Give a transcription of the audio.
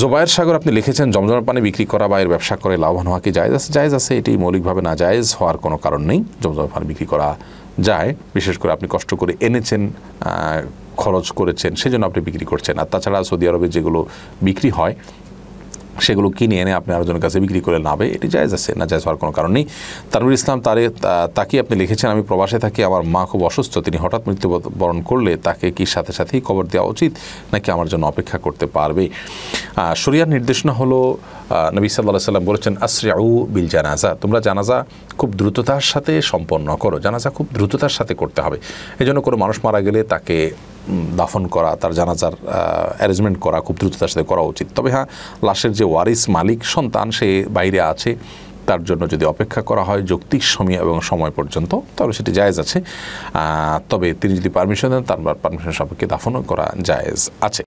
জোবায়ের সাগর আপনি লিখেছেন জমজমের পানি বিক্রি করা বা এর ব্যবসা করে লাভবান হওয়া কি জায়জ আছে? জায়জ আছে, এটি মৌলিকভাবে না জায়জ হওয়ার কোনো কারণ নেই। জমজমের পানি বিক্রি করা যায়, বিশেষ করে আপনি কষ্ট করে এনেছেন খরচ করেছেন, সেজন্য আপনি বিক্রি করছেন। আর তাছাড়া সৌদি আরবে যেগুলো বিক্রি হয়, সেগুলো কিনে এনে আপনি আরেকজনের কাছে বিক্রি করে লাভে, এটি জায়জ আছে, না জায়জ হওয়ার কোনো কারণ নেই। তানভীর ইসলাম তারে তাকে আপনি লিখেছেন, আমি প্রবাসে থাকি, আমার মা খুব অসুস্থ, তিনি হঠাৎ মৃত্যুবরণ করলে তাকে কি সাথে সাথেই খবর দেওয়া উচিত, নাকি আমার জন্য অপেক্ষা করতে পারবে? শরিয়ার নির্দেশনা হলো নবী সাল্লাহ সাল্লাম বলেছেন আসরিয়াউ বিল জানাজা। তোমরা জানাজা খুব দ্রুততার সাথে সম্পন্ন করো। জানাজা খুব দ্রুততার সাথে করতে হবে। এই জন্য কোনো মানুষ মারা গেলে তাকে দাফন করা, তার জানাজার অ্যারেঞ্জমেন্ট করা খুব দ্রুততার সাথে করা উচিত। তবে হ্যাঁ লাশের যে ওয়ারিস মালিক, সন্তান, সে বাইরে আছে, তার জন্য যদি অপেক্ষা করা হয় যৌক্তিক সময় এবং সময় পর্যন্ত, তাহলে সেটি জায়েজ আছে। তবে তিনি যদি পারমিশন দেন, তার পারমিশন সাপেক্ষে দাফনও করা জায়েজ আছে।